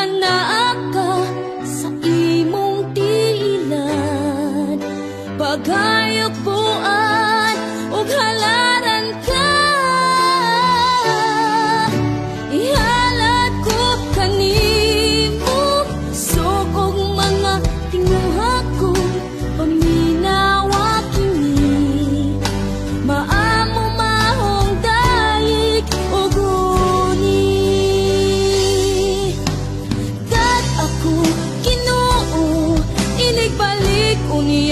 anaa ka sa imong tiilad pagayok dunia